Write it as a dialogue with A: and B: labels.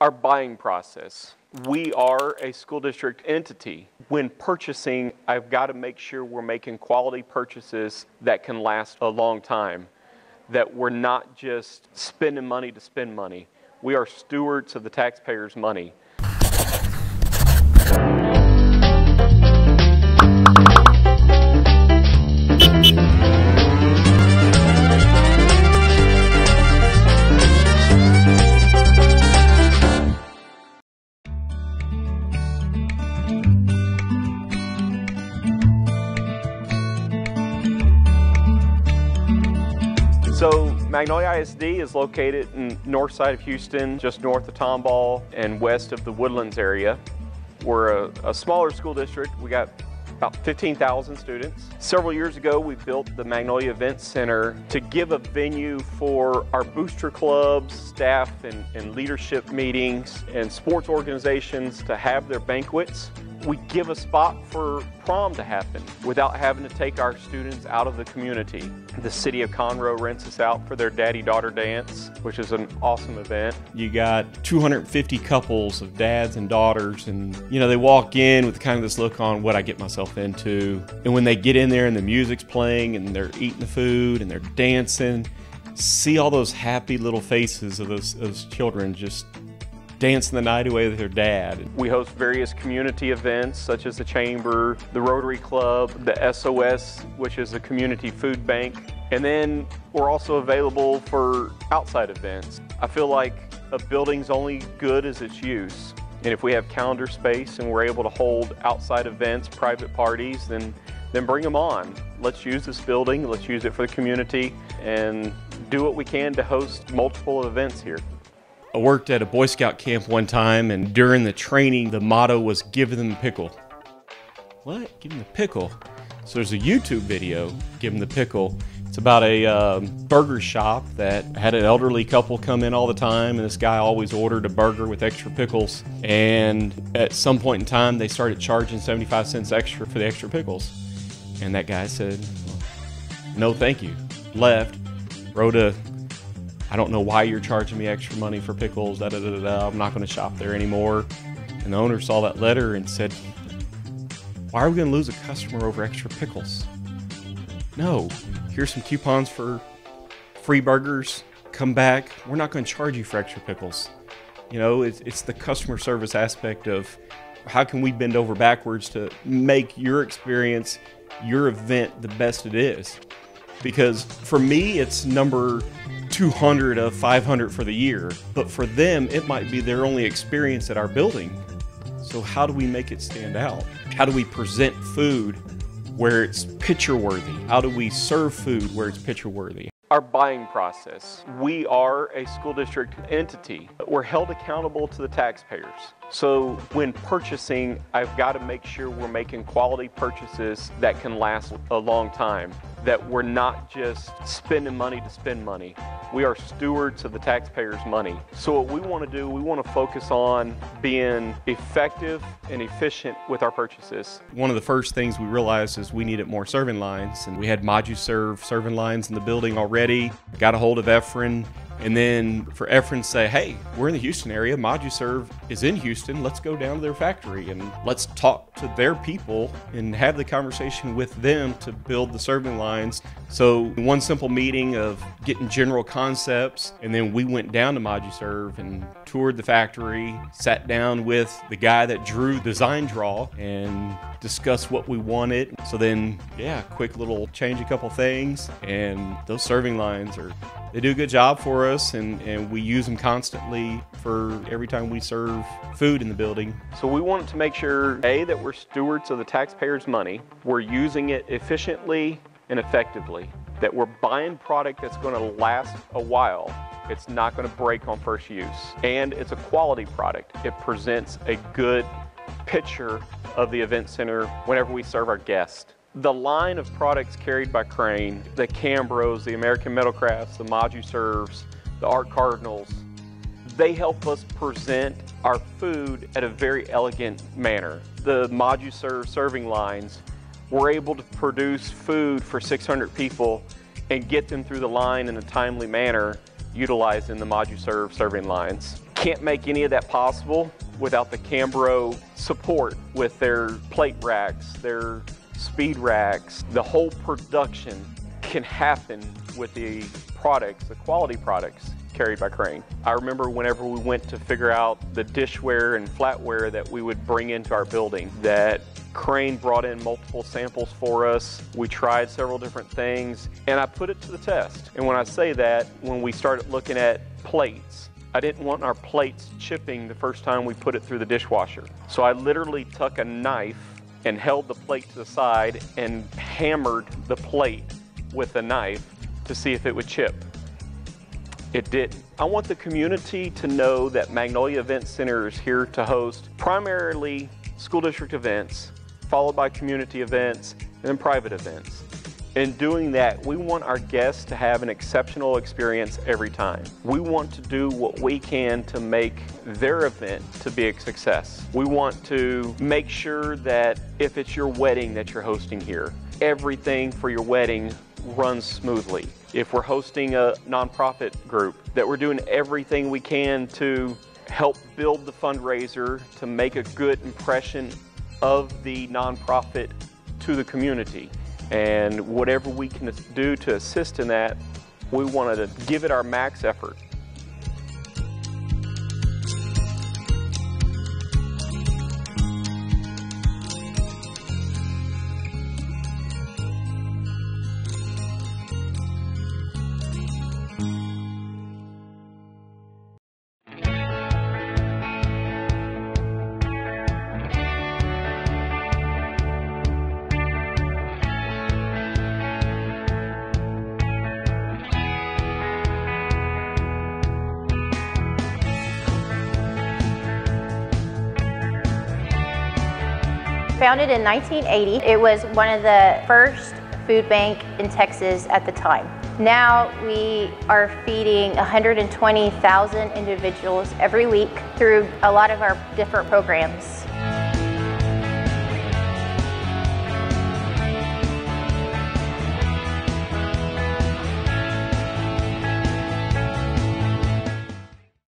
A: Our buying process. We are a school district entity. When purchasing, I've got to make sure we're making quality purchases that can last a long time, that we're not just spending money to spend money. We are stewards of the taxpayers' money. Magnolia ISD is located in north side of Houston, just north of Tomball and west of the Woodlands area. We're a, a smaller school district. We got about 15,000 students. Several years ago, we built the Magnolia Event Center to give a venue for our booster clubs, staff, and, and leadership meetings, and sports organizations to have their banquets we give a spot for prom to happen without having to take our students out of the community. The city of Conroe rents us out for their daddy-daughter dance, which is an awesome event.
B: You got 250 couples of dads and daughters and you know they walk in with kind of this look on what I get myself into. And when they get in there and the music's playing and they're eating the food and they're dancing, see all those happy little faces of those, those children just dancing the night away with their dad.
A: We host various community events such as the Chamber, the Rotary Club, the SOS, which is a community food bank. And then we're also available for outside events. I feel like a building's only good as its use. And if we have calendar space and we're able to hold outside events, private parties, then, then bring them on. Let's use this building, let's use it for the community, and do what we can to host multiple events here.
B: I worked at a Boy Scout camp one time, and during the training, the motto was give them the pickle. What? Give them the pickle. So there's a YouTube video, give them the pickle. It's about a um, burger shop that had an elderly couple come in all the time, and this guy always ordered a burger with extra pickles. And at some point in time, they started charging 75 cents extra for the extra pickles. And that guy said, No, thank you. Left, wrote a I don't know why you're charging me extra money for pickles. Da, da, da, da, I'm not going to shop there anymore. And the owner saw that letter and said, Why are we going to lose a customer over extra pickles? No, here's some coupons for free burgers. Come back. We're not going to charge you for extra pickles. You know, it's, it's the customer service aspect of how can we bend over backwards to make your experience, your event, the best it is. Because for me, it's number 200 of 500 for the year, but for them, it might be their only experience at our building. So, how do we make it stand out? How do we present food where it's picture worthy? How do we serve food where it's picture worthy?
A: Our buying process. We are a school district entity. We're held accountable to the taxpayers. So when purchasing, I've got to make sure we're making quality purchases that can last a long time that we're not just spending money to spend money. We are stewards of the taxpayers' money. So what we want to do, we want to focus on being effective and efficient with our purchases.
B: One of the first things we realized is we needed more serving lines, and we had Mod-U-Serve serving lines in the building already. Got a hold of Efren and then for Efren to say, hey, we're in the Houston area, Mod-U-Serve is in Houston, let's go down to their factory and let's talk to their people and have the conversation with them to build the serving lines. So one simple meeting of getting general concepts, and then we went down to Mod-U-Serve and toured the factory, sat down with the guy that drew design draw and discussed what we wanted. So then, yeah, quick little change a couple things, and those serving lines are they do a good job for us and, and we use them constantly for every time we serve food in the building.
A: So we want to make sure, A, that we're stewards of the taxpayers' money, we're using it efficiently and effectively, that we're buying product that's going to last a while. It's not going to break on first use. And it's a quality product. It presents a good picture of the event center whenever we serve our guests. The line of products carried by Chrane, the Cambros, the American Metalcrafts, the Mod-U-Serves, the Arc Cardinals, they help us present our food at a very elegant manner. The Mod-U-Serve serving lines, we're able to produce food for 600 people and get them through the line in a timely manner utilizing the Mod-U-Serve serving lines. Can't make any of that possible without the Cambro support with their plate racks, their speed racks. The whole production can happen with the products, the quality products carried by Chrane. I remember whenever we went to figure out the dishware and flatware that we would bring into our building, that Chrane brought in multiple samples for us. We tried several different things, and I put it to the test. And when I say that, when we started looking at plates, I didn't want our plates chipping the first time we put it through the dishwasher. So I literally took a knife and held the plate to the side and hammered the plate with a knife to see if it would chip. It didn't. I want the community to know that Magnolia Event Center is here to host primarily school district events, followed by community events, and then private events. In doing that, we want our guests to have an exceptional experience every time. We want to do what we can to make their event to be a success. We want to make sure that if it's your wedding that you're hosting here, everything for your wedding runs smoothly. If we're hosting a nonprofit group, that we're doing everything we can to help build the fundraiser to make a good impression of the nonprofit to the community. And whatever we can do to assist in that, we want to give it our max effort.
C: Founded in 1980, it was one of the first food bank in Texas at the time. Now we are feeding 120,000 individuals every week through a lot of our different programs.